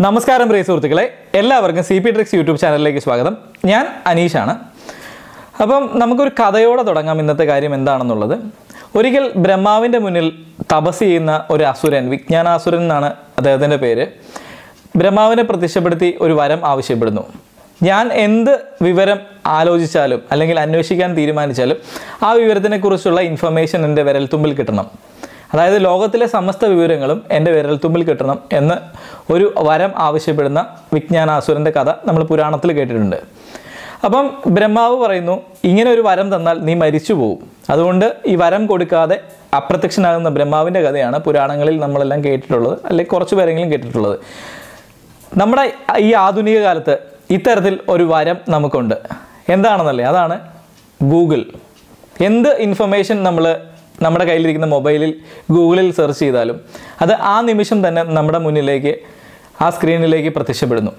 നമസ്കാരം പ്രിയ സുഹൃത്തുക്കളെ എല്ലാവർക്കും സി പി ട്രിക്സ് യൂട്യൂബ് ചാനലിലേക്ക് സ്വാഗതം. ഞാൻ അനീഷാണ്. അപ്പം നമുക്കൊരു കഥയോടെ തുടങ്ങാം ഇന്നത്തെ കാര്യം എന്താണെന്നുള്ളത്. ഒരിക്കൽ ബ്രഹ്മാവിന്റെ മുന്നിൽ തപസ് ചെയ്യുന്ന ഒരു അസുരൻ വിജ്ഞാനാസുരൻ എന്നാണ് അദ്ദേഹത്തിന്റെ പേര് ബ്രഹ്മാവിനെ പ്രത്യക്ഷപ്പെടുത്തി ഒരു വരം ആവശ്യപ്പെടുന്നു. ഞാൻ എന്ത് വിവരം ആലോചിച്ചാലും അല്ലെങ്കിൽ അന്വേഷിക്കാൻ തീരുമാനിച്ചാലും ആ വിവരത്തിനെക്കുറിച്ചുള്ള ഇൻഫർമേഷൻ എന്റെ വിരൽത്തുമ്പിൽ കിട്ടണം. അതായത് ലോകത്തിലെ സമസ്ത വിവരങ്ങളും എന്റെ വിരൽത്തുമ്പിൽ കിട്ടണം എന്ന് ഒരു വരം ആവശ്യപ്പെടുന്ന വിജ്ഞാനാസുരന്റെ കഥ നമ്മൾ പുരാണത്തിൽ കേട്ടിട്ടുണ്ട്. അപ്പം ബ്രഹ്മാവ് പറയുന്നു ഇങ്ങനെ ഒരു വരം തന്നാൽ നീ മരിച്ചു പോകും അതുകൊണ്ട് ഈ വരം കൊടുക്കാതെ അപ്രത്യക്ഷനാകുന്ന ബ്രഹ്മാവിന്റെ കഥയാണ് പുരാണങ്ങളിൽ നമ്മളെല്ലാം കേട്ടിട്ടുള്ളത് അല്ലെങ്കിൽ കുറച്ച് പേരെങ്കിലും കേട്ടിട്ടുള്ളത്. നമ്മുടെ ഈ ആധുനിക കാലത്ത് ഇത്തരത്തിൽ ഒരു വരം നമുക്കുണ്ട്. എന്താണെന്നല്ലേ? അതാണ് ഗൂഗിൾ. എന്ത് ഇൻഫർമേഷൻ നമ്മൾ നമ്മുടെ കയ്യിലിരിക്കുന്ന മൊബൈലിൽ ഗൂഗിളിൽ സെർച്ച് ചെയ്താലും അത് ആ നിമിഷം തന്നെ നമ്മുടെ മുന്നിലേക്ക് ആ സ്ക്രീനിലേക്ക് പ്രത്യക്ഷപ്പെടുന്നു.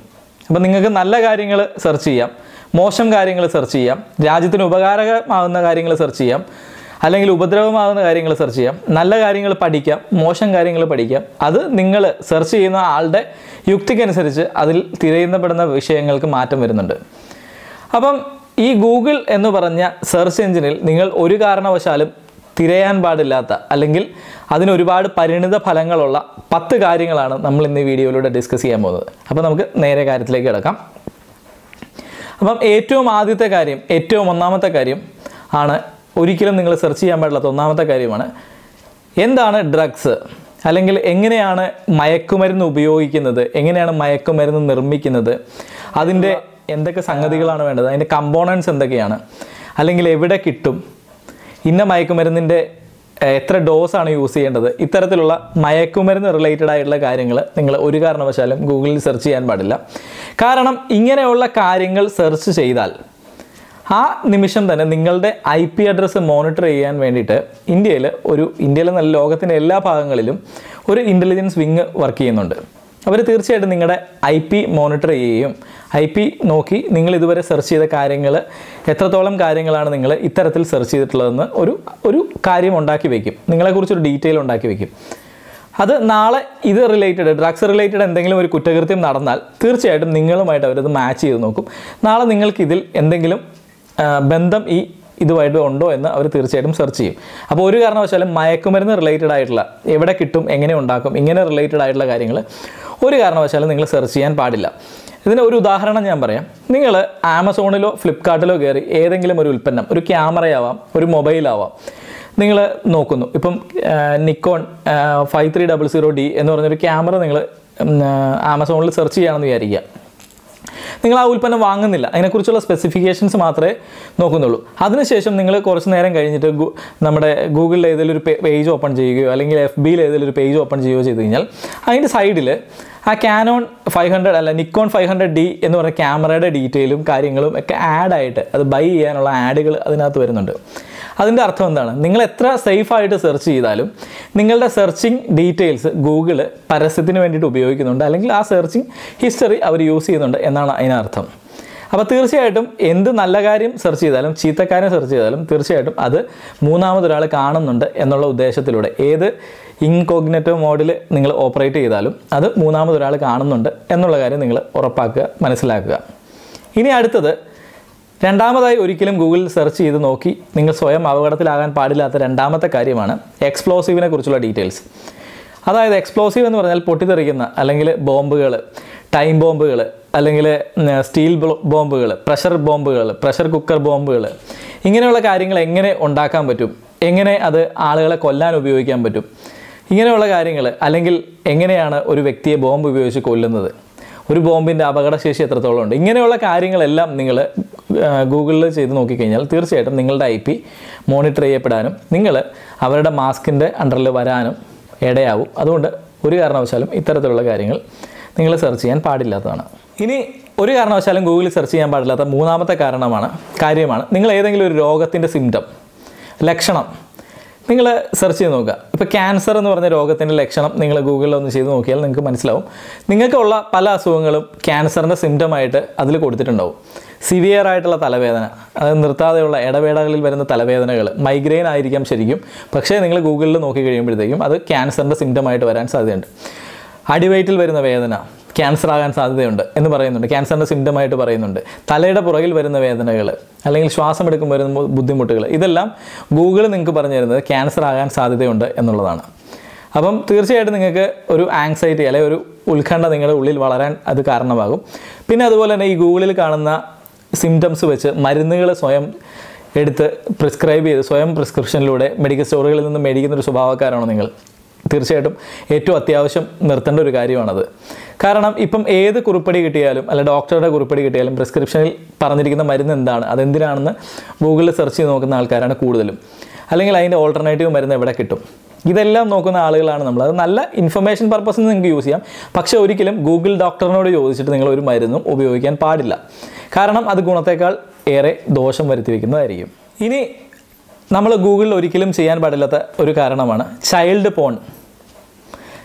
അപ്പോൾ നിങ്ങൾക്ക് നല്ല കാര്യങ്ങൾ സെർച്ച് ചെയ്യാം മോശം കാര്യങ്ങൾ സെർച്ച് ചെയ്യാം രാജ്യത്തിന് ഉപകാരകമാകുന്ന കാര്യങ്ങൾ സെർച്ച് ചെയ്യാം അല്ലെങ്കിൽ ഉപദ്രവമാകുന്ന കാര്യങ്ങൾ സെർച്ച് ചെയ്യാം നല്ല കാര്യങ്ങൾ പഠിക്കാം മോശം കാര്യങ്ങൾ പഠിക്കാം. അത് നിങ്ങൾ സെർച്ച് ചെയ്യുന്ന ആളുടെ യുക്തിക്കനുസരിച്ച് അതിൽ തിരയുന്നപ്പെടുന്ന വിഷയങ്ങൾക്ക് മാറ്റം വരുന്നുണ്ട്. അപ്പം ഈ ഗൂഗിൾ എന്ന് പറഞ്ഞ സെർച്ച് എഞ്ചിനിൽ നിങ്ങൾ ഒരു കാരണവശാലും തിരയാൻ പാടില്ലാത്ത അല്ലെങ്കിൽ അതിന് ഒരുപാട് പരിണിത ഫലങ്ങളുള്ള പത്ത് കാര്യങ്ങളാണ് നമ്മൾ ഇന്ന് ഈ വീഡിയോയിലൂടെ ഡിസ്കസ് ചെയ്യാൻ പോകുന്നത്. അപ്പോൾ നമുക്ക് നേരെ കാര്യത്തിലേക്ക് കിടക്കാം. അപ്പം ഏറ്റവും ആദ്യത്തെ കാര്യം ഏറ്റവും ഒന്നാമത്തെ കാര്യം ആണ് ഒരിക്കലും നിങ്ങൾ സെർച്ച് ചെയ്യാൻ പാടില്ലാത്ത ഒന്നാമത്തെ കാര്യമാണ്. എന്താണ് ഡ്രഗ്സ് അല്ലെങ്കിൽ എങ്ങനെയാണ് മയക്കുമരുന്ന് ഉപയോഗിക്കുന്നത്? എങ്ങനെയാണ് മയക്കുമരുന്ന് നിർമ്മിക്കുന്നത്? അതിന്റെ എന്തൊക്കെ സംഗതികളാണ് വേണ്ടത്? അതിന്റെ കമ്പോണൻസ് എന്തൊക്കെയാണ്? അല്ലെങ്കിൽ എവിടെ കിട്ടും? ഇന്ന മയക്കുമരുന്നിന്റെ എത്ര ഡോസാണ് യൂസ് ചെയ്യേണ്ടത്? ഇത്തരത്തിലുള്ള മയക്കുമരുന്ന് റിലേറ്റഡ് ആയിട്ടുള്ള കാര്യങ്ങൾ നിങ്ങൾ ഒരു കാരണവശാലും ഗൂഗിളിൽ സെർച്ച് ചെയ്യാൻ പാടില്ല. കാരണം ഇങ്ങനെയുള്ള കാര്യങ്ങൾ സെർച്ച് ചെയ്താൽ ആ നിമിഷം തന്നെ നിങ്ങളുടെ ഐ പി അഡ്രസ്സ് മോണിറ്റർ ചെയ്യാൻ വേണ്ടിയിട്ട് ഇന്ത്യയിൽ ഒരു ഇന്ത്യയിലെ നല്ല ലോകത്തിന്റെ എല്ലാ ഭാഗങ്ങളിലും ഒരു ഇന്റലിജൻസ് വിങ് വർക്ക് ചെയ്യുന്നുണ്ട്. അവർ തീർച്ചയായിട്ടും നിങ്ങളുടെ ഐ പി മോണിറ്റർ ചെയ്യുകയും ഐ പി നോക്കി നിങ്ങൾ ഇതുവരെ സെർച്ച് ചെയ്ത കാര്യങ്ങൾ എത്രത്തോളം കാര്യങ്ങളാണ് നിങ്ങൾ ഇത്തരത്തിൽ സെർച്ച് ചെയ്തിട്ടുള്ളതെന്ന് ഒരു ഒരു കാര്യം ഉണ്ടാക്കി വയ്ക്കും നിങ്ങളെക്കുറിച്ചൊരു ഡീറ്റെയിൽ ഉണ്ടാക്കി വയ്ക്കും അത് നാളെ ഇത് റിലേറ്റഡ് ഡ്രഗ്സ് റിലേറ്റഡ് എന്തെങ്കിലും ഒരു കുറ്റകൃത്യം നടന്നാൽ തീർച്ചയായിട്ടും നിങ്ങളുമായിട്ട് അവരത് മാച്ച് ചെയ്ത് നോക്കും. നാളെ നിങ്ങൾക്കിതിൽ എന്തെങ്കിലും ബന്ധം ഈ ഇതുമായിട്ട് ഉണ്ടോ എന്ന് അവർ തീർച്ചയായിട്ടും സെർച്ച് ചെയ്യും. അപ്പോൾ ഒരു കാരണവശാലും മയക്കുമരുന്ന് റിലേറ്റഡ് ആയിട്ടുള്ള എവിടെ കിട്ടും എങ്ങനെ ഉണ്ടാക്കും ഇങ്ങനെ റിലേറ്റഡ് ആയിട്ടുള്ള കാര്യങ്ങൾ ഒരു കാരണവശാലും നിങ്ങൾ സെർച്ച് ചെയ്യാൻ പാടില്ല. ഇതിന് ഒരു ഉദാഹരണം ഞാൻ പറയാം. നിങ്ങൾ ആമസോണിലോ ഫ്ലിപ്കാർട്ടിലോ കയറി ഏതെങ്കിലും ഒരു ഉൽപ്പന്നം ഒരു ക്യാമറയാവാം ഒരു മൊബൈലാവാം. നിങ്ങൾ നോക്കുന്നു. ഇപ്പം Nikon five three double zero D എന്ന് പറഞ്ഞൊരു ക്യാമറ നിങ്ങൾ ആമസോണിൽ സെർച്ച് ചെയ്യുകയാണെന്ന് വിചാരിക്കുക. നിങ്ങൾ ആ ഉൽപ്പന്നം വാങ്ങുന്നില്ല. അതിനെക്കുറിച്ചുള്ള സ്പെസിഫിക്കേഷൻസ് മാത്രമേ നോക്കുന്നുള്ളൂ. അതിനുശേഷം നിങ്ങൾ കുറച്ച് നേരം കഴിഞ്ഞിട്ട് നമ്മുടെ ഗൂഗിളിൽ ഏതെങ്കിലും ഒരു പേജ് ഓപ്പൺ ചെയ്യുകയോ അല്ലെങ്കിൽ എഫ് ബിയിൽ ഏതെങ്കിലും ഒരു പേജ് ഓപ്പൺ ചെയ്യുകയോ ചെയ്ത് കഴിഞ്ഞാൽ അതിന്റെ സൈഡിൽ ആ കാനോൺ ഫൈവ് ഹൺഡ്രഡ് അല്ല നിക്കോൺ ഫൈവ് ഹൺഡ്രഡ് ഡി എന്ന് പറഞ്ഞ ക്യാമറയുടെ ഡീറ്റെയിലും കാര്യങ്ങളും ഒക്കെ ആഡായിട്ട് അത് ബൈ ചെയ്യാനുള്ള ആഡുകൾ അതിനകത്ത് വരുന്നുണ്ട്. അതിന്റെ അർത്ഥം എന്താണ്? നിങ്ങൾ എത്ര സേഫായിട്ട് സെർച്ച് ചെയ്താലും നിങ്ങളുടെ സെർച്ചിങ് ഡീറ്റെയിൽസ് ഗൂഗിൾ പരസ്യത്തിന് വേണ്ടിയിട്ട് ഉപയോഗിക്കുന്നുണ്ട്. അല്ലെങ്കിൽ ആ സെർച്ചിങ് ഹിസ്റ്ററി അവർ യൂസ് ചെയ്യുന്നുണ്ട് എന്നാണ് അതിനർത്ഥം. അപ്പോൾ തീർച്ചയായിട്ടും എന്ത് നല്ല കാര്യം സെർച്ച് ചെയ്താലും ചീത്തക്കാര്യം സെർച്ച് ചെയ്താലും തീർച്ചയായിട്ടും അത് മൂന്നാമതൊരാൾ കാണുന്നുണ്ട് എന്നുള്ള ഉദ്ദേശത്തിലൂടെ ഏത് ഇൻകോഗ്നറ്റോ മോഡിൽ നിങ്ങൾ ഓപ്പറേറ്റ് ചെയ്താലും അത് മൂന്നാമതൊരാൾ കാണുന്നുണ്ട് എന്നുള്ള കാര്യം നിങ്ങൾ ഉറപ്പാക്കുക മനസ്സിലാക്കുക. ഇനി അടുത്തത് രണ്ടാമതായി ഒരിക്കലും ഗൂഗിളിൽ സെർച്ച് ചെയ്ത് നോക്കി നിങ്ങൾ സ്വയം അപകടത്തിലാകാൻ പാടില്ലാത്ത രണ്ടാമത്തെ കാര്യമാണ് എക്സ്പ്ലോസീവിനെ കുറിച്ചുള്ള ഡീറ്റെയിൽസ് അതായത് എക്സ്പ്ലോസീവ് എന്ന് പറഞ്ഞാൽ പൊട്ടിത്തെറിക്കുന്ന അല്ലെങ്കിൽ ബോംബുകൾ ടൈം ബോംബുകൾ അല്ലെങ്കിൽ സ്റ്റീൽ ബോംബുകൾ പ്രഷർ ബോംബുകൾ പ്രഷർ കുക്കർ ബോംബുകൾ ഇങ്ങനെയുള്ള കാര്യങ്ങൾ എങ്ങനെ ഉണ്ടാക്കാൻ പറ്റും? എങ്ങനെ അത് ആളുകളെ കൊല്ലാൻ ഉപയോഗിക്കാൻ പറ്റും? ഇങ്ങനെയുള്ള കാര്യങ്ങൾ അല്ലെങ്കിൽ എങ്ങനെയാണ് ഒരു വ്യക്തിയെ ബോംബ് ഉപയോഗിച്ച് കൊല്ലുന്നത്? ഒരു ബോംബിന്റെ അപകടശേഷി എത്രത്തോളം ഉണ്ട്? ഇങ്ങനെയുള്ള കാര്യങ്ങളെല്ലാം നിങ്ങൾ ഗൂഗിളിൽ ചെയ്ത് നോക്കിക്കഴിഞ്ഞാൽ തീർച്ചയായിട്ടും നിങ്ങളുടെ ഐ പി മോണിറ്റർ ചെയ്യപ്പെടാനും നിങ്ങൾ അവരുടെ മാസ്കിന്റെ അണ്ടറിൽ വരാനും ഇടയാവും. അതുകൊണ്ട് ഒരു കാരണവശാലും ഇത്തരത്തിലുള്ള കാര്യങ്ങൾ നിങ്ങൾ സെർച്ച് ചെയ്യാൻ പാടില്ലാത്തതാണ്. ഇനി ഒരു കാരണവശാലും ഗൂഗിളിൽ സെർച്ച് ചെയ്യാൻ പാടില്ലാത്ത മൂന്നാമത്തെ കാരണമാണ് കാര്യമാണ് നിങ്ങൾ ഏതെങ്കിലും ഒരു രോഗത്തിന്റെ സിംറ്റം ലക്ഷണം നിങ്ങൾ സെർച്ച് ചെയ്ത് നോക്കുക. ഇപ്പോൾ ക്യാൻസർ എന്ന് പറഞ്ഞ രോഗത്തിന്റെ ലക്ഷണം നിങ്ങൾ ഗൂഗിളിൽ ഒന്ന് ചെയ്ത് നോക്കിയാൽ നിങ്ങൾക്ക് മനസ്സിലാവും. നിങ്ങൾക്കുള്ള പല അസുഖങ്ങളും ക്യാൻസറിന്റെ സിംറ്റമായിട്ട് അതിൽ കൊടുത്തിട്ടുണ്ടാവും. സിവിയർ ആയിട്ടുള്ള തലവേദന അത് നിർത്താതെയുള്ള ഇടവേളകളിൽ വരുന്ന തലവേദനകൾ മൈഗ്രെയിൻ ആയിരിക്കാം ശരിക്കും. പക്ഷേ നിങ്ങൾ ഗൂഗിളിൽ നോക്കി കഴിയുമ്പോഴത്തേക്കും അത് ക്യാൻസറിന്റെ സിംറ്റമായിട്ട് വരാൻ സാധ്യതയുണ്ട്. അടിവയറ്റിൽ വരുന്ന വേദന ക്യാൻസർ ആകാൻ സാധ്യതയുണ്ട് എന്ന് പറയുന്നുണ്ട്. ക്യാൻസറിന്റെ സിംറ്റമായിട്ട് പറയുന്നുണ്ട്. തലയുടെ പുറകിൽ വരുന്ന വേദനകൾ അല്ലെങ്കിൽ ശ്വാസം എടുക്കുമ്പോൾ വരുന്ന ബുദ്ധിമുട്ടുകൾ ഇതെല്ലാം ഗൂഗിൾ നിങ്ങൾക്ക് പറഞ്ഞു തരുന്നത് ക്യാൻസർ ആകാൻ സാധ്യതയുണ്ട് എന്നുള്ളതാണ്. അപ്പം തീർച്ചയായിട്ടും നിങ്ങൾക്ക് ഒരു ആങ്സൈറ്റി അല്ലെങ്കിൽ ഒരു ഉത്കണ്ഠ നിങ്ങളുടെ ഉള്ളിൽ വളരാൻ അത് കാരണമാകും. പിന്നെ അതുപോലെ തന്നെ ഈ ഗൂഗിളിൽ കാണുന്ന സിംറ്റംസ് വെച്ച് മരുന്നുകൾ സ്വയം എടുത്ത് പ്രിസ്ക്രൈബ് ചെയ്ത് സ്വയം പ്രിസ്ക്രിപ്ഷനിലൂടെ മെഡിക്കൽ സ്റ്റോറുകളിൽ നിന്ന് മേടിക്കുന്ന ഒരു സ്വഭാവക്കാരാണോ നിങ്ങൾ? തീർച്ചയായിട്ടും ഏറ്റവും അത്യാവശ്യം നിർത്തേണ്ട ഒരു കാര്യമാണത്. കാരണം ഇപ്പം ഏത് കുറിപ്പടി കിട്ടിയാലും അല്ല ഡോക്ടറുടെ കുറിപ്പടി കിട്ടിയാലും പ്രിസ്ക്രിപ്ഷനിൽ പറഞ്ഞിരിക്കുന്ന മരുന്ന് എന്താണ്? അതെന്തിനാണെന്ന് ഗൂഗിളിൽ സെർച്ച് ചെയ്ത് നോക്കുന്ന ആൾക്കാരാണ് കൂടുതലും. അല്ലെങ്കിൽ അതിന്റെ ഓൾട്ടർനേറ്റീവ് മരുന്ന് എവിടെ കിട്ടും? ഇതെല്ലാം നോക്കുന്ന ആളുകളാണ് നമ്മൾ. അത് നല്ല ഇൻഫർമേഷൻ പർപ്പസിന് നിങ്ങൾക്ക് യൂസ് ചെയ്യാം. പക്ഷേ ഒരിക്കലും ഗൂഗിൾ ഡോക്ടറിനോട് ചോദിച്ചിട്ട് നിങ്ങൾ ഒരു മരുന്നും ഉപയോഗിക്കാൻ പാടില്ല. കാരണം അത് ഗുണത്തേക്കാൾ ഏറെ ദോഷം വരുത്തി വയ്ക്കുന്നതായിരിക്കും ഇനി നമ്മൾ ഗൂഗിളിൽ ഒരിക്കലും ചെയ്യാൻ പാടില്ലാത്ത ഒരു കാരണമാണ് ചൈൽഡ് പോൺ.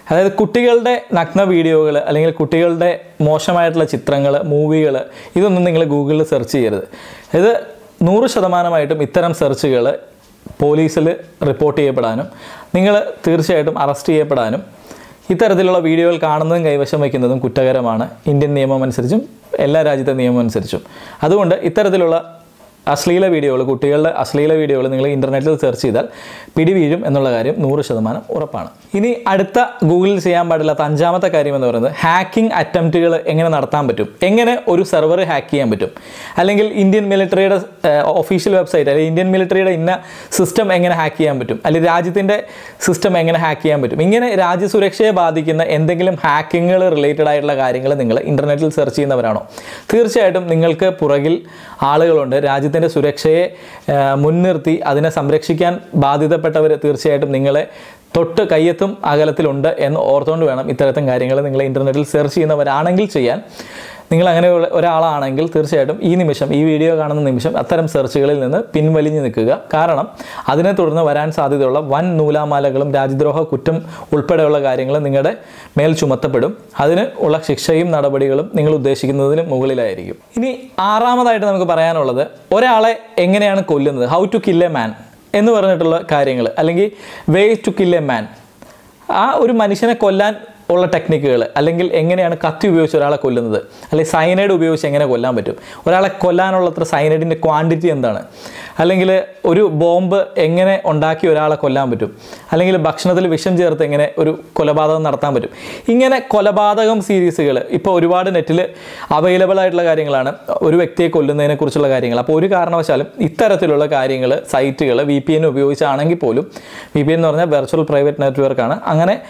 അതായത് കുട്ടികളുടെ നഗ്ന വീഡിയോകൾ അല്ലെങ്കിൽ കുട്ടികളുടെ മോശമായിട്ടുള്ള ചിത്രങ്ങൾ മൂവികൾ ഇതൊന്നും നിങ്ങൾ ഗൂഗിളിൽ സെർച്ച് ചെയ്യരുത്. ഇത് നൂറ് ശതമാനമായിട്ടും ഇത്തരം സെർച്ചുകൾ പോലീസിൽ റിപ്പോർട്ട് ചെയ്യപ്പെടാനും നിങ്ങൾ തീർച്ചയായിട്ടും അറസ്റ്റ് ചെയ്യപ്പെടാനും ഇത്തരത്തിലുള്ള വീഡിയോകൾ കാണുന്നതും കൈവശം വയ്ക്കുന്നതും കുറ്റകരമാണ്. ഇന്ത്യൻ നിയമം അനുസരിച്ചും എല്ലാ രാജ്യത്തെ നിയമം അനുസരിച്ചും അതുകൊണ്ട് ഇത്തരത്തിലുള്ള അശ്ലീല വീഡിയോകൾ കുട്ടികളുടെ അശ്ലീല വീഡിയോകൾ നിങ്ങൾ ഇന്റർനെറ്റിൽ സെർച്ച് ചെയ്താൽ പിടിവീഴും എന്നുള്ള കാര്യം നൂറ് ശതമാനം ഉറപ്പാണ്. ഇനി അടുത്ത ഗൂഗിളിൽ ചെയ്യാൻ പാടില്ലാത്ത അഞ്ചാമത്തെ കാര്യം എന്ന് പറയുന്നത് ഹാക്കിംഗ് അറ്റംപ്റ്റുകൾ എങ്ങനെ നടത്താൻ പറ്റും? എങ്ങനെ ഒരു സെർവർ ഹാക്ക് ചെയ്യാൻ പറ്റും? അല്ലെങ്കിൽ ഇന്ത്യൻ മിലിറ്ററിയുടെ ഒഫീഷ്യൽ വെബ്സൈറ്റ് അല്ലെങ്കിൽ ഇന്ത്യൻ മിലിറ്ററിയുടെ ഇന്ന സിസ്റ്റം എങ്ങനെ ഹാക്ക് ചെയ്യാൻ പറ്റും? അല്ലെങ്കിൽ രാജ്യത്തിന്റെ സിസ്റ്റം എങ്ങനെ ഹാക്ക് ചെയ്യാൻ പറ്റും? ഇങ്ങനെ രാജ്യസുരക്ഷയെ ബാധിക്കുന്ന എന്തെങ്കിലും ഹാക്കിങ്ങുകൾ റിലേറ്റഡ് ആയിട്ടുള്ള കാര്യങ്ങൾ നിങ്ങൾ ഇന്റർനെറ്റിൽ സെർച്ച് ചെയ്യുന്നവരാണോ? തീർച്ചയായിട്ടും നിങ്ങൾക്ക് പുറകിൽ ആളുകളുണ്ട്. രാജ്യത്തിന്റെ സുരക്ഷയെ മുൻനിർത്തി അതിനെ സംരക്ഷിക്കാൻ ബാധ്യതപ്പെട്ടവർ തീർച്ചയായിട്ടും നിങ്ങളെ തൊട്ട് കയ്യെത്തും അകലത്തിലുണ്ട് എന്ന് ഓർത്തുകൊണ്ട് വേണം ഇത്തരത്തിൽ കാര്യങ്ങൾ നിങ്ങൾ ഇന്റർനെറ്റിൽ സെർച്ച് ചെയ്യുന്നവരാണെങ്കിൽ ചെയ്യാൻ. നിങ്ങൾ അങ്ങനെ ഒരാളാണെങ്കിൽ തീർച്ചയായിട്ടും ഈ നിമിഷം ഈ വീഡിയോ കാണുന്ന നിമിഷം അത്തരം സെർച്ചുകളിൽ നിന്ന് പിൻവലിഞ്ഞു നിൽക്കുക. കാരണം അതിനെ തുടർന്ന് വരാൻ സാധ്യതയുള്ള വൻ നൂലാമാലകളും രാജ്യദ്രോഹ കുറ്റം ഉൾപ്പെടെയുള്ള കാര്യങ്ങൾ നിങ്ങളുടെ മേൽ ചുമത്തപ്പെടും. അതിന് ഉള്ള ശിക്ഷയും നടപടികളും നിങ്ങൾ ഉദ്ദേശിക്കുന്നതിന് മുകളിലായിരിക്കും. ഇനി ആറാമതായിട്ട് നമുക്ക് പറയാനുള്ളത് ഒരാളെ എങ്ങനെയാണ് കൊല്ലുന്നത്? How to kill a man എന്ന് പറഞ്ഞിട്ടുള്ള കാര്യങ്ങൾ അല്ലെങ്കിൽ way to kill a man ആ ഒരു മനുഷ്യനെ കൊല്ലാൻ ഉള്ള ടെക്നിക്കുകൾ അല്ലെങ്കിൽ എങ്ങനെയാണ് കത്തി ഉപയോഗിച്ച് ഒരാളെ കൊല്ലുന്നത് അല്ലെങ്കിൽ സൈനൈഡ് ഉപയോഗിച്ച് എങ്ങനെ കൊല്ലാൻ പറ്റും? ഒരാളെ കൊല്ലാനുള്ളത്ര സൈനൈഡിന്റെ ക്വാണ്ടിറ്റി എന്താണ്? അല്ലെങ്കിൽ ഒരു ബോംബ് എങ്ങനെ ഉണ്ടാക്കി ഒരാളെ കൊല്ലാൻ പറ്റും? അല്ലെങ്കിൽ ഭക്ഷണത്തിൽ വിഷം ചേർത്ത് എങ്ങനെ ഒരു കൊലപാതകം നടത്താൻ പറ്റും? ഇങ്ങനെ കൊലപാതകം സീരീസുകൾ ഇപ്പോൾ ഒരുപാട് നെറ്റിൽ അവൈലബിൾ ആയിട്ടുള്ള കാര്യങ്ങളാണ്. ഒരു വ്യക്തിയെ കൊല്ലുന്നതിനെക്കുറിച്ചുള്ള കാര്യങ്ങൾ. അപ്പോൾ ഒരു കാരണവശാലും ഇത്തരത്തിലുള്ള കാര്യങ്ങൾ സൈറ്റുകൾ വി പി എൻ ഉപയോഗിച്ചാണെങ്കിൽ പോലും വി പി എൻ എന്ന് പറഞ്ഞാൽ വെർച്വൽ പ്രൈവറ്റ് നെറ്റ്വർക്കാണ് അങ്ങനെ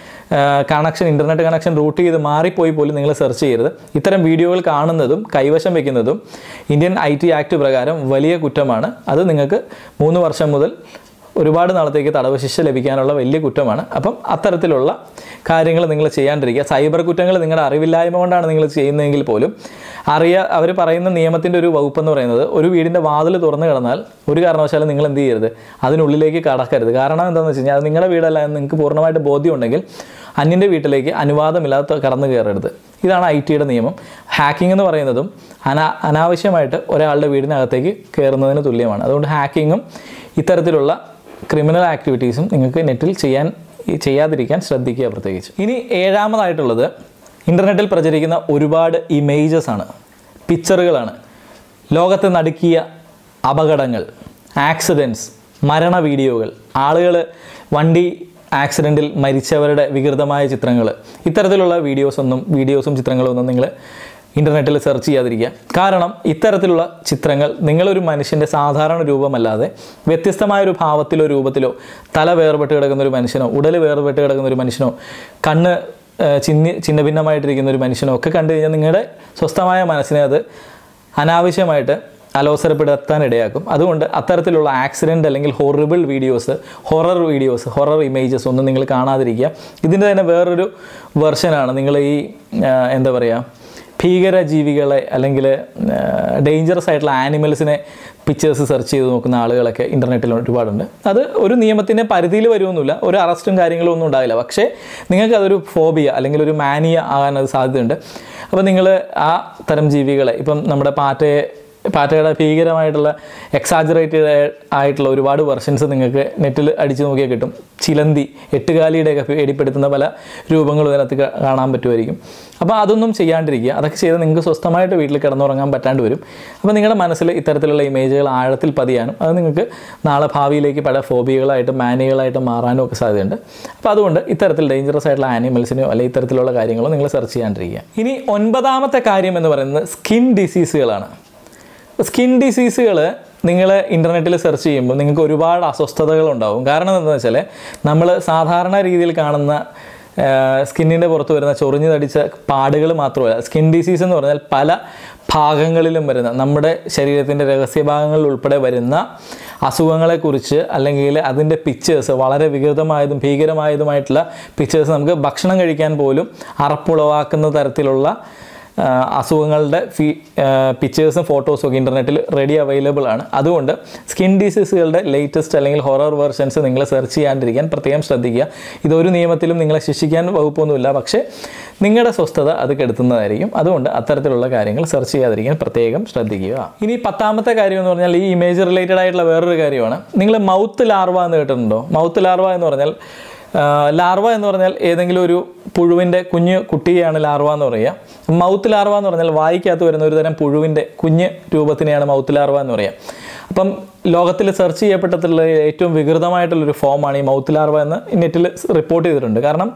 കണക്ഷൻ ഇന്റർനെറ്റ് കണക്ഷൻ റൂട്ട് ചെയ്ത് മാറിപ്പോയി പോലും നിങ്ങൾ സെർച്ച് ചെയ്യരുത്. ഇത്തരം വീഡിയോകൾ കാണുന്നതും കൈവശം വയ്ക്കുന്നതും ഇന്ത്യൻ ഐ ടി ആക്ട് പ്രകാരം വലിയ കുറ്റമാണ്. അത് നിങ്ങൾക്ക് മൂന്ന് വർഷം മുതൽ ഒരുപാട് നാളത്തേക്ക് തടവ് ശിക്ഷ ലഭിക്കാനുള്ള വലിയ കുറ്റമാണ്. അപ്പം അത്തരത്തിലുള്ള കാര്യങ്ങൾ നിങ്ങൾ ചെയ്യാണ്ടിരിക്കുക. സൈബർ കുറ്റങ്ങൾ നിങ്ങളുടെ അറിവില്ലായ്മ കൊണ്ടാണ് നിങ്ങൾ ചെയ്യുന്നതെങ്കിൽ പോലും അറിയ അവർ പറയുന്ന നിയമത്തിന്റെ ഒരു വകുപ്പ് എന്ന് പറയുന്നത് ഒരു വീടിന്റെ വാതിൽ തുറന്നു കിടന്നാൽ ഒരു കാരണവശാലും നിങ്ങൾ എന്ത് ചെയ്യരുത്. അതിനുള്ളിലേക്ക് കടക്കരുത്. കാരണം എന്താണെന്ന് വെച്ച് കഴിഞ്ഞാൽ അത് നിങ്ങളുടെ വീടല്ല എന്ന് നിങ്ങൾക്ക് പൂർണമായിട്ട് ബോധ്യമുണ്ടെങ്കിൽ അന്യന്റെ വീട്ടിലേക്ക് അനുവാദമില്ലാത്ത കടന്നു കയറരുത്. ഇതാണ് ഐ ടിയുടെ നിയമം. ഹാക്കിംഗ് എന്ന് പറയുന്നതും അനാ അനാവശ്യമായിട്ട് ഒരാളുടെ വീടിനകത്തേക്ക് കയറുന്നതിന് തുല്യമാണ്. അതുകൊണ്ട് ഹാക്കിങ്ങും ഇത്തരത്തിലുള്ള ക്രിമിനൽ ആക്ടിവിറ്റീസും നിങ്ങൾക്ക് നെറ്റിൽ ചെയ്യാൻ ചെയ്യാതിരിക്കാൻ ശ്രദ്ധിക്കുക പ്രത്യേകിച്ച്. ഇനി ഏഴാമതായിട്ടുള്ളത് ഇന്റർനെറ്റിൽ പ്രചരിക്കുന്ന ഒരുപാട് ഇമേജസ് ആണ്. പിക്ചറുകളാണ് ലോകത്തെ നടുക്കിയ അപകടങ്ങൾ ആക്സിഡന്റ്സ് മരണ വീഡിയോകൾ ആളുകൾ വണ്ടി ആക്സിഡന്റിൽ മരിച്ചവരുടെ വികൃതമായ ചിത്രങ്ങൾ. ഇത്തരത്തിലുള്ള വീഡിയോസൊന്നും വീഡിയോസും ചിത്രങ്ങളും ഒന്നും നിങ്ങൾ ഇന്റർനെറ്റിൽ സെർച്ച് ചെയ്യാതിരിക്കുക. കാരണം ഇത്തരത്തിലുള്ള ചിത്രങ്ങൾ നിങ്ങളൊരു മനുഷ്യന്റെ സാധാരണ രൂപമല്ലാതെ വ്യത്യസ്തമായ ഒരു ഭാവത്തിലോ രൂപത്തിലോ തല വേർപെട്ട് കിടക്കുന്ന ഒരു മനുഷ്യനോ ഉടൽ വേർപെട്ട് കിടക്കുന്ന ഒരു മനുഷ്യനോ കണ്ണ് ചിന്നി ചിന്ന ഭിന്നമായിട്ടിരിക്കുന്ന ഒരു മനുഷ്യനോ ഒക്കെ കണ്ടു കഴിഞ്ഞാൽ നിങ്ങളുടെ സ്വസ്ഥമായ മനസ്സിനെ അത് അനാവശ്യമായിട്ട് അലോസരപ്പെടുത്താൻ ഇടയാക്കും അതുകൊണ്ട് അത്തരത്തിലുള്ള ആക്സിഡന്റ് അല്ലെങ്കിൽ horrible videos horror videos horror images ഒന്നും നിങ്ങൾ കാണാതിരിക്കുക. ഇതിന്റെ തന്നെ വേറൊരു വെർഷനാണ് നിങ്ങൾ ഈ എന്താ പറയുക ഭീകര ജീവികളെ അല്ലെങ്കിൽ ഡേഞ്ചറസ് ആയിട്ടുള്ള ആനിമൽസിനെ പിക്ചേഴ്സ് സെർച്ച് ചെയ്ത് നോക്കുന്ന ആളുകളൊക്കെ ഇന്റർനെറ്റിൽ ഒരുപാടുണ്ട്. അത് ഒരു നിയമത്തിന്റെ പരിധിയിൽ വരുമൊന്നുമില്ല ഒരു അറസ്റ്റും കാര്യങ്ങളും ഒന്നും ഉണ്ടാവില്ല. പക്ഷേ നിങ്ങൾക്ക് അതൊരു ഫോബിയ അല്ലെങ്കിൽ ഒരു മാനിയ ആകാൻ അത് സാധ്യതയുണ്ട്. അപ്പോൾ നിങ്ങൾ ആ തരം ജീവികളെ ഇപ്പം നമ്മുടെ പാറ്റയെ പാറ്റയുടെ ഭീകരമായിട്ടുള്ള എക്സാജറേറ്റഡ് ആയിട്ടുള്ള ഒരുപാട് വെർഷൻസ് നിങ്ങൾക്ക് നെറ്റിൽ അടിച്ചു നോക്കിയാൽ കിട്ടും. ചിലന്തി എട്ടുകാലിയുടെയൊക്കെ പേടിപ്പെടുത്തുന്ന പല രൂപങ്ങളും ഇതിനകത്ത് കാണാൻ പറ്റുമായിരിക്കും. അപ്പോൾ അതൊന്നും ചെയ്യാണ്ടിരിക്കുക. അതൊക്കെ ചെയ്ത് നിങ്ങൾക്ക് സ്വസ്ഥമായിട്ട് വീട്ടിൽ കിടന്നുറങ്ങാൻ പറ്റാണ്ട് വരും. അപ്പോൾ നിങ്ങളുടെ മനസ്സിൽ ഇത്തരത്തിലുള്ള ഇമേജുകൾ ആഴത്തിൽ പതിയാനും അത് നിങ്ങൾക്ക് നാളെ ഭാവിയിലേക്ക് പല ഫോബികളായിട്ട് മാനികളായിട്ട് മാറാനും ഒക്കെ സാധ്യതയുണ്ട്. അപ്പോൾ അതുകൊണ്ട് ഇത്തരത്തിൽ ഡേഞ്ചറസ് ആയിട്ടുള്ള ആനിമൽസിനെയോ അല്ലെങ്കിൽ ഇത്തരത്തിലുള്ള കാര്യങ്ങളോ നിങ്ങൾ സെർച്ച് ചെയ്യാണ്ടിരിക്കുക. ഇനി ഒൻപതാമത്തെ കാര്യം എന്ന് പറയുന്നത് സ്കിൻ ഡിസീസുകളാണ് സ്കിൻ ഡിസീസുകൾ നിങ്ങൾ ഇന്റർനെറ്റിൽ സെർച്ച് ചെയ്യുമ്പോൾ നിങ്ങൾക്ക് ഒരുപാട് അസ്വസ്ഥതകൾ ഉണ്ടാവും കാരണം എന്താണെന്ന് വെച്ചാൽ നമ്മൾ സാധാരണ രീതിയിൽ കാണുന്ന സ്കിന്നിന്റെ പുറത്ത് വരുന്ന ചൊറിഞ്ഞു തടിച്ച പാടുകൾ മാത്രമല്ല സ്കിൻ ഡിസീസ് എന്ന് പറഞ്ഞാൽ പല ഭാഗങ്ങളിലും വരുന്ന നമ്മുടെ ശരീരത്തിന്റെ രഹസ്യഭാഗങ്ങളിൽ ഉൾപ്പെടെ വരുന്ന അസുഖങ്ങളെക്കുറിച്ച് അല്ലെങ്കിൽ അതിന്റെ പിക്ചേഴ്സ് വളരെ വികൃതമായതും ഭീകരമായതുമായിട്ടുള്ള പിക്ചേഴ്സ് നമുക്ക് ഭക്ഷണം കഴിക്കാൻ പോലും അറപ്പുളവാക്കുന്ന തരത്തിലുള്ള അസുഖങ്ങളുടെ ഫീ പിക്ചേഴ്സും ഫോട്ടോസും ഒക്കെ ഇന്റർനെറ്റിൽ റെഡി അവൈലബിൾ ആണ്. അതുകൊണ്ട് സ്കിൻ ഡിസീസുകളുടെ ലേറ്റസ്റ്റ് അല്ലെങ്കിൽ ഹൊറർ വെർഷൻസ് നിങ്ങൾ സെർച്ച് ചെയ്യാണ്ടിരിക്കാൻ പ്രത്യേകം ശ്രദ്ധിക്കുക. ഇതൊരു നിയമത്തിലും നിങ്ങളെ ശിക്ഷിക്കാൻ വകുപ്പൊന്നുമില്ല. പക്ഷേ നിങ്ങളുടെ സ്വസ്ഥത അത് കെടുത്തുന്നതായിരിക്കും. അതുകൊണ്ട് അത്തരത്തിലുള്ള കാര്യങ്ങൾ സെർച്ച് ചെയ്യാതിരിക്കാൻ പ്രത്യേകം ശ്രദ്ധിക്കുക. ഇനി പത്താമത്തെ കാര്യം എന്ന് പറഞ്ഞാൽ ഈ ഇമേജ് റിലേറ്റഡ് ആയിട്ടുള്ള വേറൊരു കാര്യമാണ്. നിങ്ങൾ മൗത്ത് ലാർവ എന്ന് കേട്ടിട്ടുണ്ടോ? മൗത്ത് ലാർവ എന്ന് പറഞ്ഞാൽ ലാർവ എന്ന് പറഞ്ഞാൽ ഏതെങ്കിലും ഒരു പുഴുവിന്റെ കുഞ്ഞ് കുട്ടിയെയാണ് ലാർവ എന്ന് പറയുക. മൗത്ത് ലാർവ എന്ന് പറഞ്ഞാൽ വായിക്കകത്ത് വരുന്ന ഒരു തരം പുഴുവിന്റെ കുഞ്ഞ് രൂപത്തിനെയാണ് മൗത്ത് ലാർവ എന്ന് പറയുക. അപ്പം ലോകത്തിൽ സെർച്ച് ചെയ്യപ്പെട്ടിട്ടുള്ള ഏറ്റവും വികൃതമായിട്ടുള്ളൊരു ഫോമാണ് ഈ മൗത്ത് ലാർവ എന്ന് നെറ്റിൽ റിപ്പോർട്ട് ചെയ്തിട്ടുണ്ട്. കാരണം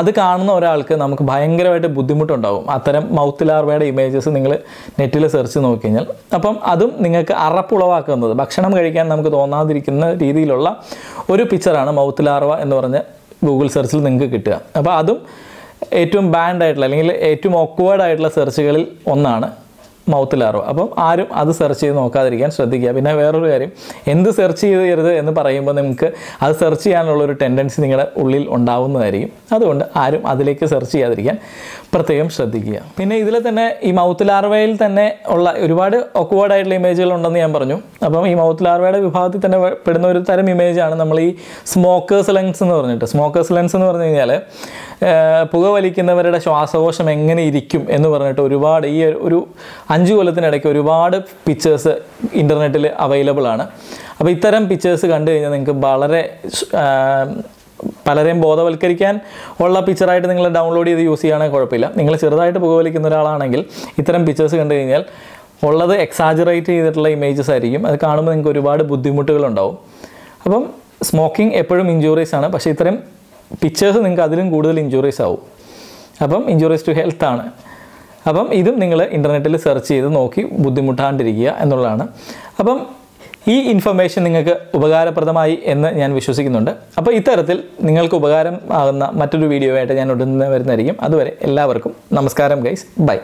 അത് കാണുന്ന ഒരാൾക്ക് നമുക്ക് ഭയങ്കരമായിട്ട് ബുദ്ധിമുട്ടുണ്ടാകും അത്തരം മൗത്ത് ലാർവയുടെ ഇമേജസ് നിങ്ങൾ നെറ്റിൽ സെർച്ച് നോക്കി കഴിഞ്ഞാൽ അപ്പം അതും നിങ്ങൾക്ക് അറപ്പുളവാക്കുന്നത് ഭക്ഷണം കഴിക്കാൻ നമുക്ക് തോന്നാതിരിക്കുന്ന രീതിയിലുള്ള ഒരു പിക്ചറാണ് മൗത്ത് ലാർവ എന്ന് പറഞ്ഞ ഗൂഗിൾ സെർച്ചിൽ നിങ്ങൾക്ക് കിട്ടുക. അപ്പോൾ അതും ഏറ്റവും ബാൻഡ് ആയിട്ടുള്ള അല്ലെങ്കിൽ ഏറ്റവും ഓക്വേർഡ് ആയിട്ടുള്ള സെർച്ചുകളിൽ ഒന്നാണ് മൗത്ത് ലാർവ അപ്പം ആരും അത് സെർച്ച് ചെയ്ത് നോക്കാതിരിക്കാൻ ശ്രദ്ധിക്കുക. പിന്നെ വേറൊരു കാര്യം എന്ത് സെർച്ച് ചെയ്യരുത് എന്ന് പറയുമ്പോൾ നിങ്ങൾക്ക് അത് സെർച്ച് ചെയ്യാനുള്ള ഒരു ടെൻഡൻസി നിങ്ങളുടെ ഉള്ളിൽ ഉണ്ടാവുന്നതായിരിക്കും. അതുകൊണ്ട് ആരും അതിലേക്ക് സെർച്ച് ചെയ്യാതിരിക്കാൻ പ്രത്യേകം ശ്രദ്ധിക്കുക. പിന്നെ ഇതിൽ തന്നെ ഈ മൗത്ത് ലാർവയിൽ തന്നെ ഉള്ള ഒരുപാട് ഒക്വേർഡ് ആയിട്ടുള്ള ഇമേജുകൾ ഉണ്ടെന്ന് ഞാൻ പറഞ്ഞു. അപ്പം ഈ മൗത്ത് ലാർവയുടെ വിഭാഗത്തിൽ തന്നെ പെടുന്ന ഒരു തരം ഇമേജാണ് നമ്മൾ ഈ സ്മോക്കേഴ്സ് ലെൻസ് എന്ന് പറഞ്ഞിട്ട്. സ്മോക്കേഴ്സ് ലെൻസ് എന്ന് പറഞ്ഞു കഴിഞ്ഞാൽ പുക വലിക്കുന്നവരുടെ ശ്വാസകോശം എങ്ങനെ ഇരിക്കും എന്ന് പറഞ്ഞിട്ട് ഒരുപാട് ഈ ഒരു അഞ്ച് കൊല്ലത്തിനിടയ്ക്ക് ഒരുപാട് പിക്ചേഴ്സ് ഇന്റർനെറ്റിൽ അവൈലബിൾ ആണ്. അപ്പോൾ ഇത്തരം പിക്ചേഴ്സ് കണ്ടു കഴിഞ്ഞാൽ നിങ്ങൾക്ക് വളരെ പലരെയും ബോധവൽക്കരിക്കാൻ ഉള്ള പിക്ചറായിട്ട് നിങ്ങൾ ഡൗൺലോഡ് ചെയ്ത് യൂസ് ചെയ്യുകയാണെങ്കിൽ കുഴപ്പമില്ല. നിങ്ങൾ ചെറുതായിട്ട് പുകവലിക്കുന്ന ഒരാളാണെങ്കിൽ ഇത്തരം പിക്ചേഴ്സ് കണ്ടു കഴിഞ്ഞാൽ ഉള്ളത് എക്സാജറേറ്റ് ചെയ്തിട്ടുള്ള ഇമേജസ് ആയിരിക്കും. അത് കാണുമ്പോൾ നിങ്ങൾക്ക് ഒരുപാട് ബുദ്ധിമുട്ടുകളുണ്ടാവും. അപ്പം സ്മോക്കിംഗ് എപ്പോഴും ഇഞ്ചുറീസ് ആണ്. പക്ഷേ ഇത്തരം പിക്ചേഴ്സ് നിങ്ങൾക്ക് അതിലും കൂടുതൽ ഇഞ്ചുറീസ് ആവും. അപ്പം ഇഞ്ചുറീസ് ടു ഹെൽത്ത് ആണ്. അപ്പം ഇതും നിങ്ങൾ ഇന്റർനെറ്റിൽ സെർച്ച് ചെയ്ത് നോക്കി ബുദ്ധിമുട്ടാണ്ടിരിക്കുക എന്നുള്ളതാണ്. അപ്പം ഈ ഇൻഫർമേഷൻ നിങ്ങൾക്ക് ഉപകാരപ്രദമായി എന്ന് ഞാൻ വിശ്വസിക്കുന്നുണ്ട്. അപ്പോൾ ഇത്തരത്തിൽ നിങ്ങൾക്ക് ഉപകാരം ആകുന്ന മറ്റൊരു വീഡിയോ ആയിട്ട് ഞാൻ ഉടനെ വരുന്നതായിരിക്കും. അതുവരെ എല്ലാവർക്കും നമസ്കാരം ഗൈസ് ബൈ